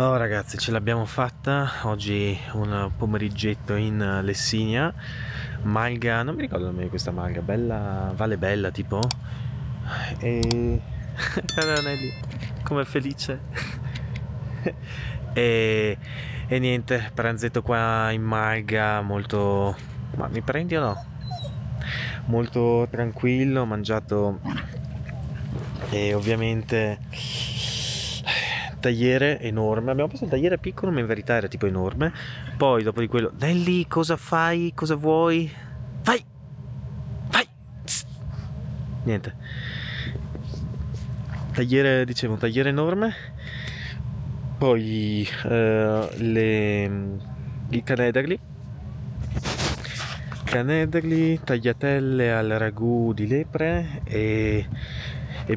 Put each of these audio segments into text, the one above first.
Oh ragazzi ce l'abbiamo fatta, oggi un pomeriggetto in Lessinia, malga, non mi ricordo il nome di questa malga, bella, Valle Bella tipo, e... Anelli, com'è felice, e... e niente, pranzetto qua in malga, molto, ma mi prendi o no? Molto tranquillo, mangiato. E ovviamente tagliere enorme. Abbiamo preso il tagliere piccolo, ma in verità era tipo enorme. Poi, dopo di quello, Nelly, cosa fai? Cosa vuoi? Vai! Vai! Psst. Niente. Tagliere, dicevo, un tagliere enorme. Poi eh, le, i canederli. Canederli, tagliatelle al ragù di lepre e e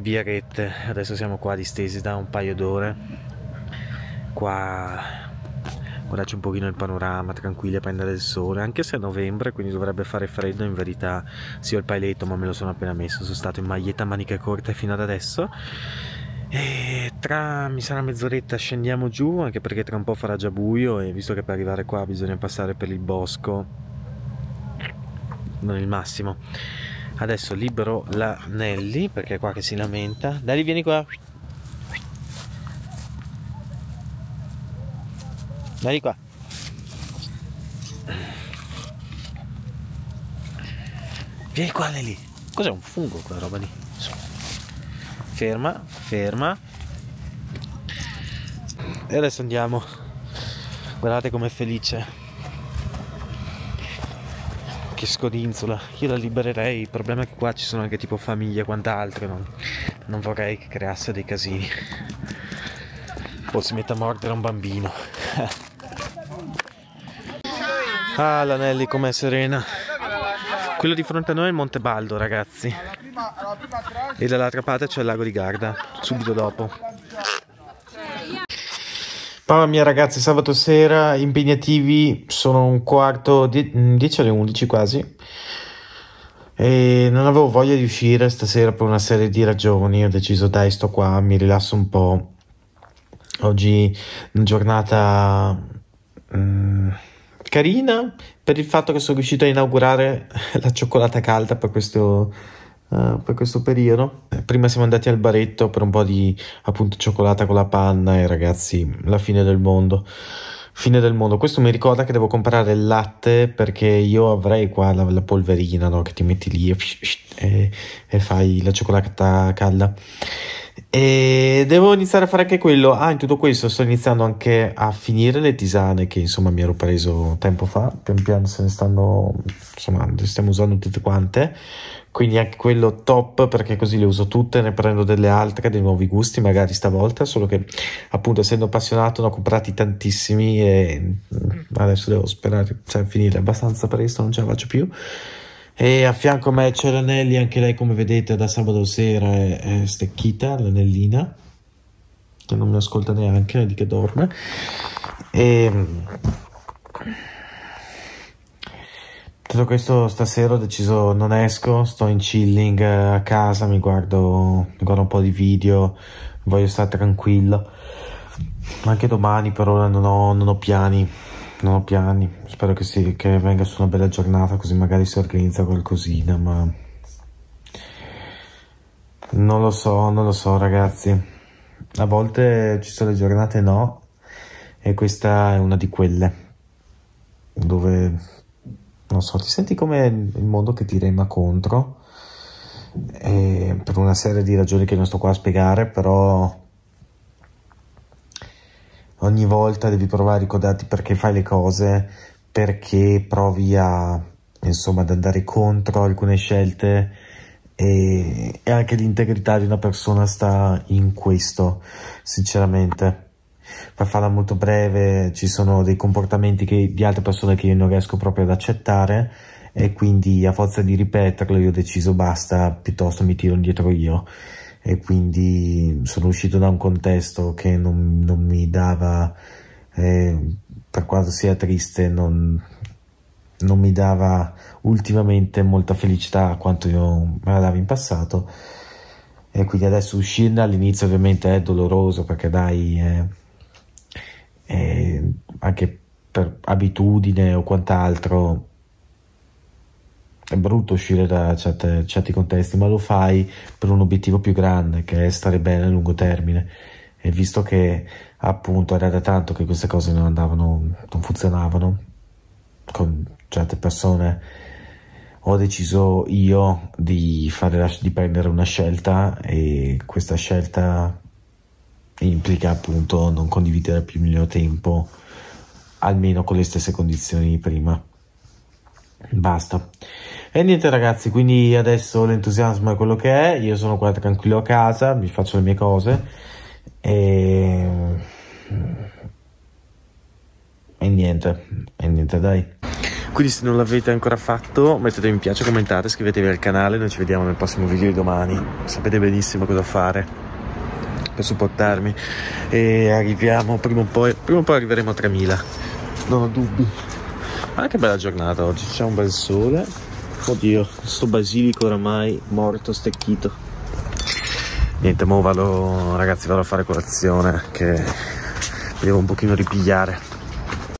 birrette adesso siamo qua distesi da un paio d'ore. Qua guardaci un pochino il panorama tranquilli a prendere il sole. Anche se è novembre quindi dovrebbe fare freddo in verità sì ho il pailetto ma me lo sono appena messo. Sono stato in maglietta maniche corte fino ad adesso. E tra mi sarà mezz'oretta scendiamo giù anche perché tra un po' farà già buio e visto che per arrivare qua bisogna passare per il bosco non il massimo adesso libero la Nelly perché è qua che si lamenta. Dai vieni qua. Dai qua. Vieni qua Nelly. Cos'è un fungo quella roba lì? Ferma, ferma. E adesso andiamo. Guardate com'è felice che scodinzola io la libererei. Il problema è che qua ci sono anche tipo famiglie e quant'altro non, non vorrei che creasse dei casini. O si mette a mordere un bambino. Ah l'anelli com'è serena. Quello di fronte a noi è il Monte Baldo ragazzi. E dall'altra parte c'è il lago di Garda subito dopo Mamma mia ragazzi, sabato sera impegnativi, sono un quarto, 10 alle 11 quasi. E non avevo voglia di uscire stasera per una serie di ragioni. Ho deciso, dai, sto qua, mi rilasso un po'. Oggi una giornata mm, carina per il fatto che sono riuscito a inaugurare la cioccolata calda per questo uh, per questo periodo. Prima siamo andati al baretto per un po' di appunto cioccolata con la panna e ragazzi, la fine del mondo. Fine del mondo. Questo mi ricorda che devo comprare il latte perché io avrei qua la, la polverina no? che ti metti lì e, e fai la cioccolata calda. E devo iniziare a fare anche quello. Ah, in tutto questo sto iniziando anche a finire le tisane che insomma mi ero preso tempo fa. Pian piano se ne stanno, insomma, le stiamo usando tutte quante quindi anche quello top perché così le uso tutte, ne prendo delle altre, dei nuovi gusti magari stavolta, solo che appunto essendo appassionato ne ho comprati tantissimi e mm, adesso devo sperare, cioè finire abbastanza presto, non ce la faccio più. E a fianco a me c'è l'anelli, anche lei come vedete da sabato sera è, è stecchita, l'anellina, che non mi ascolta neanche, di che dorme. E tutto questo stasera ho deciso non esco, sto in chilling a casa, mi guardo, mi guardo un po' di video, voglio stare tranquillo. Anche domani per ora non ho, non ho piani, non ho piani. Spero che, si, che venga su una bella giornata così magari si organizza qualcosina, ma... Non lo so, non lo so ragazzi. A volte ci sono le giornate no e questa è una di quelle dove non so, ti senti come il mondo che ti rema contro per una serie di ragioni che non sto qua a spiegare, però ogni volta devi provare a ricordarti perché fai le cose, perché provi a insomma ad andare contro alcune scelte e, e anche l'integrità di una persona sta in questo, sinceramente. Per farla molto breve ci sono dei comportamenti che, di altre persone che io non riesco proprio ad accettare e quindi a forza di ripeterlo io ho deciso basta, piuttosto mi tiro indietro io e quindi sono uscito da un contesto che non, non mi dava, eh, per quanto sia triste, non, non mi dava ultimamente molta felicità quanto io me la davo in passato. E quindi adesso uscirne all'inizio ovviamente è doloroso perché dai... Eh, anche per abitudine o quant'altro è brutto uscire da certe, certi contesti, ma lo fai per un obiettivo più grande, che è stare bene a lungo termine. E visto che appunto era da tanto che queste cose non andavano, non funzionavano con certe persone, ho deciso io di, fare di prendere una scelta e questa scelta implica appunto non condividere più il mio tempo almeno con le stesse condizioni di prima. Basta. E niente ragazzi, quindi adesso l'entusiasmo è quello che è, io sono qua tranquillo a casa, mi faccio le mie cose e... E niente, e niente dai. Quindi se non l'avete ancora fatto mettete mi piace, commentate, iscrivetevi al canale, noi ci vediamo nel prossimo video di domani. Sapete benissimo cosa fare per supportarmi e arriviamo prima o poi, prima o poi arriveremo a 3000, non ho dubbi. Ma che bella giornata oggi, c'è un bel sole. Oddio, sto basilico oramai morto, stecchito. Niente, mo vado, ragazzi, vado a fare colazione che devo un pochino ripigliare.